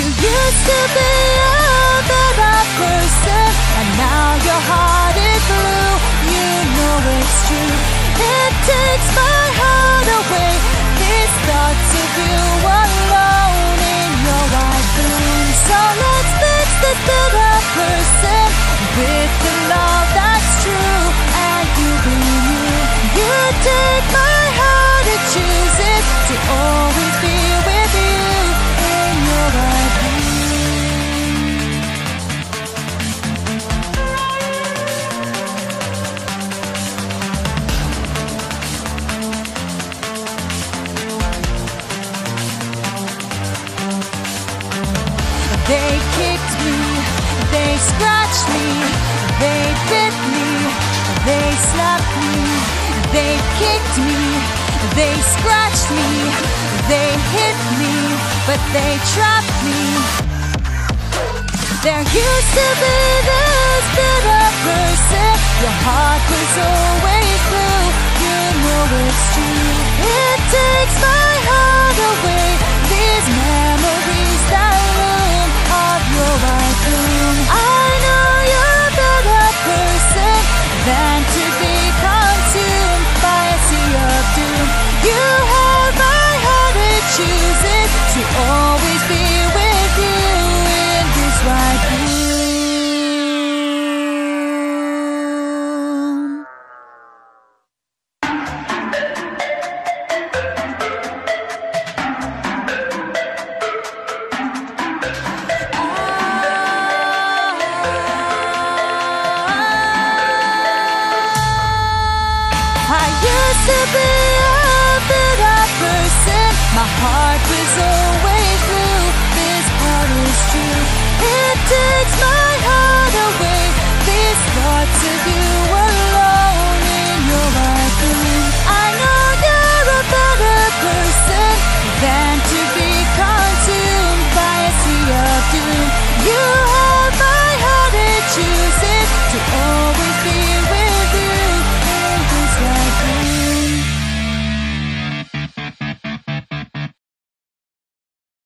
You used to be a better person, and now your heart is blue. You know it's true. It takes my heart away. These thoughts of you alone in your white room. So let's fix this better person with They kicked me, they scratched me, they bit me, they slapped me, they kicked me, they scratched me, they hit me, but they trapped me. There used to be this bitter person, your heart was always blue, you know it's true. It takes my used to be a better person. My heart was always